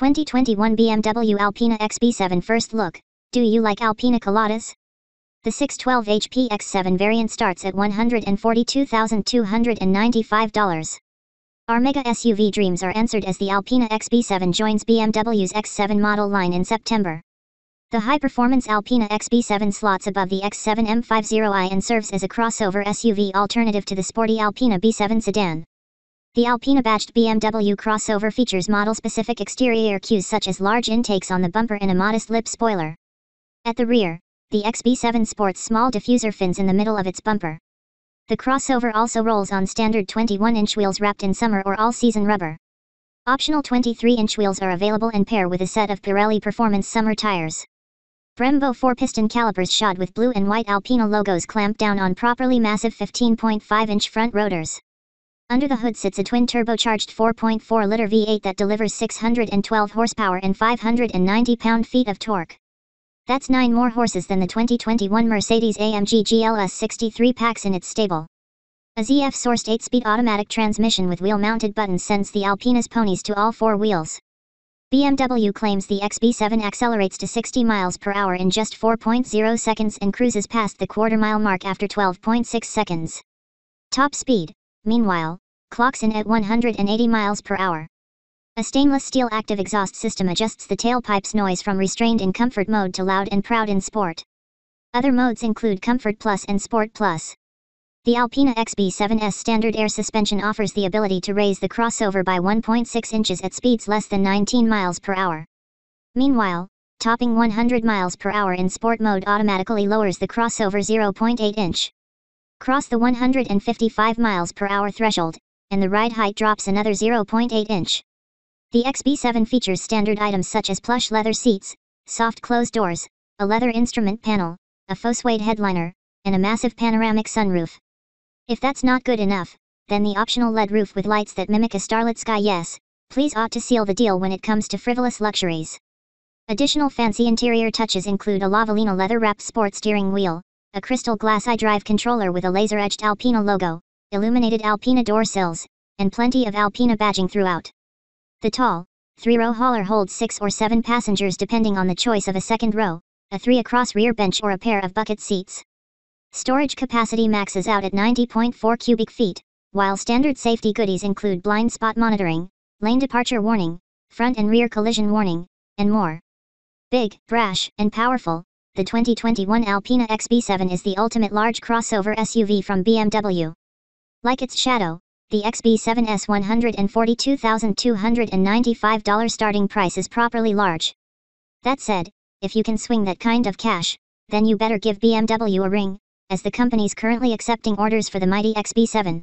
2021 BMW Alpina XB7 First Look Do you like Alpina Coladas? The 612 HP X7 variant starts at $142,295. Our mega SUV dreams are answered as the Alpina XB7 joins BMW's X7 model line in September. The high-performance Alpina XB7 slots above the X7 M50i and serves as a crossover SUV alternative to the sporty Alpina B7 sedan. The Alpina badged BMW crossover features model-specific exterior cues such as large intakes on the bumper and a modest lip spoiler. At the rear, the XB7 sports small diffuser fins in the middle of its bumper. The crossover also rolls on standard 21-inch wheels wrapped in summer or all-season rubber. Optional 23-inch wheels are available and pair with a set of Pirelli Performance summer tires. Brembo 4-piston calipers shod with blue and white Alpina logos clamp down on properly massive 15.5-inch front rotors. Under the hood sits a twin-turbocharged 4.4-liter V8 that delivers 612 horsepower and 590 pound-feet of torque. That's 9 more horses than the 2021 Mercedes-AMG GLS 63 packs in its stable. A ZF-sourced 8-speed automatic transmission with wheel-mounted buttons sends the Alpina's ponies to all four wheels. BMW claims the XB7 accelerates to 60 miles per hour in just 4.0 seconds and cruises past the quarter-mile mark after 12.6 seconds. Top speed, meanwhile, clocks in at 180 miles per hour. A stainless steel active exhaust system adjusts the tailpipe's noise from restrained in comfort mode to loud and proud in sport. Other modes include Comfort Plus and Sport Plus. The Alpina XB7's standard air suspension offers the ability to raise the crossover by 1.6 inches at speeds less than 19 miles per hour. Meanwhile, topping 100 miles per hour in sport mode automatically lowers the crossover 0.8 inch. Cross the 155 miles per hour threshold, and the ride height drops another 0.8 inch. The XB7 features standard items such as plush leather seats, soft closed doors, a leather instrument panel, a faux suede headliner, and a massive panoramic sunroof. If that's not good enough, then the optional LED roof with lights that mimic a starlit sky yes, please ought to seal the deal when it comes to frivolous luxuries. Additional fancy interior touches include a Lavalina leather-wrapped sport steering wheel, a crystal glass iDrive controller with a laser-etched Alpina logo, illuminated Alpina door sills, and plenty of Alpina badging throughout. The tall, three-row hauler holds six or seven passengers depending on the choice of a second row, a three-across rear bench or a pair of bucket seats. Storage capacity maxes out at 90.4 cubic feet, while standard safety goodies include blind spot monitoring, lane departure warning, front and rear collision warning, and more. Big, brash, and powerful, the 2021 Alpina XB7 is the ultimate large crossover SUV from BMW. Like its shadow, the XB7's $142,295 starting price is properly large. That said, if you can swing that kind of cash, then you better give BMW a ring, as the company's currently accepting orders for the mighty XB7.